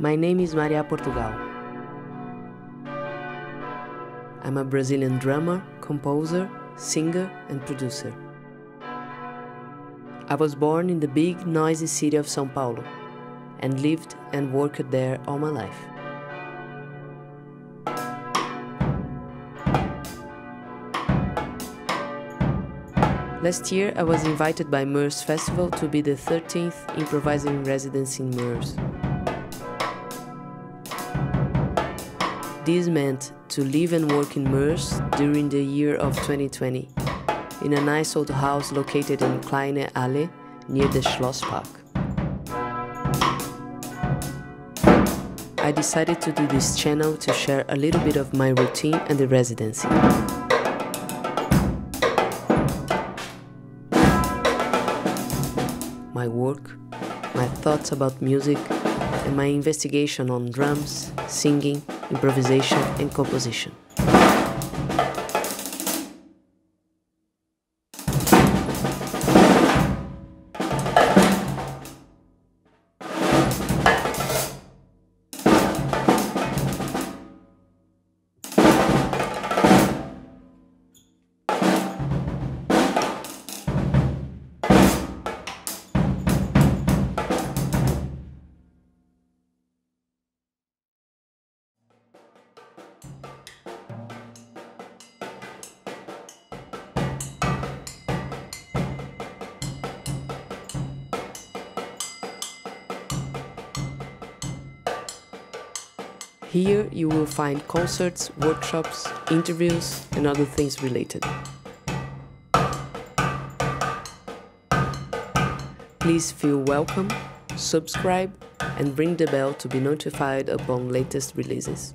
My name is Mariá Portugal. I'm a Brazilian drummer, composer, singer, and producer. I was born in the big, noisy city of São Paulo and lived and worked there all my life. Last year, I was invited by Moers Festival to be the 13th improvising in residence in Moers. This meant to live and work in Moers during the year of 2020, in a nice old house located in Kleine Allee near the Schlosspark. I decided to do this channel to share a little bit of my routine and the residency. my work, my thoughts about music, and my investigation on drums, singing, improvisation, and composition. Here you will find concerts, workshops, interviews, and other things related. Please feel welcome, subscribe, and ring the bell to be notified upon latest releases.